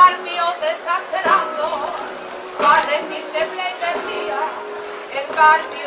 altar mío te está esperando, para rendirte pleitesía, el carmio.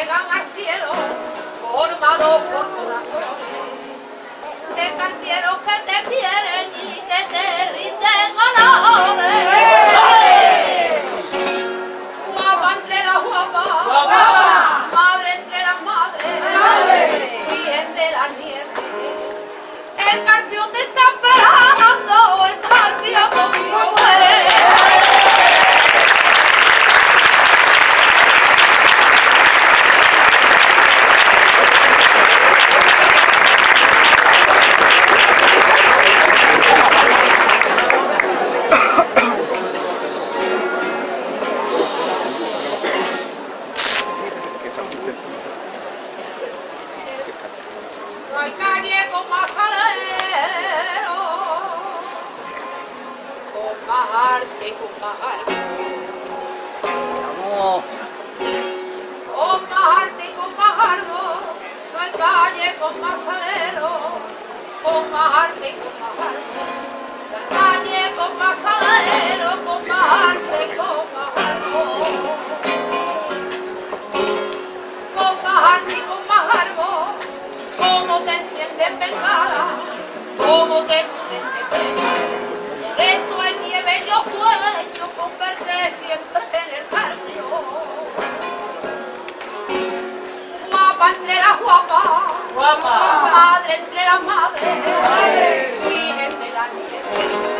llegan al cielo, formados por corazones, de carpieros que te quieren y que te rinden colores. Guapa entre las guapas, ¡Guapa! madre entre las madres, virgen de la nieve, el carpión te está Pero como arte, como arroz, con más y con más cómo te encientes pegadas, cómo te ponen de pena, eso es nieve, yo sueño con verte siempre en el barrio. Guapa entre las guapas, guapa, padre entre la madre, dije la.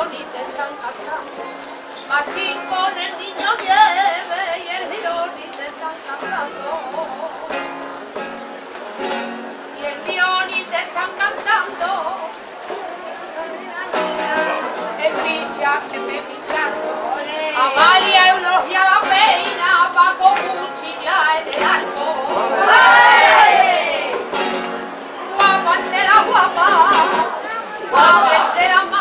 canzoni te están cantando. Aquí con el niño nieve y el Dioni te están cantando. Y el Dioni te están cantando. E friccia che me picciando. Amalia Eulogia la peina, Paco Gucci ya en el arco. Guapa, será guapa, guapa, será más.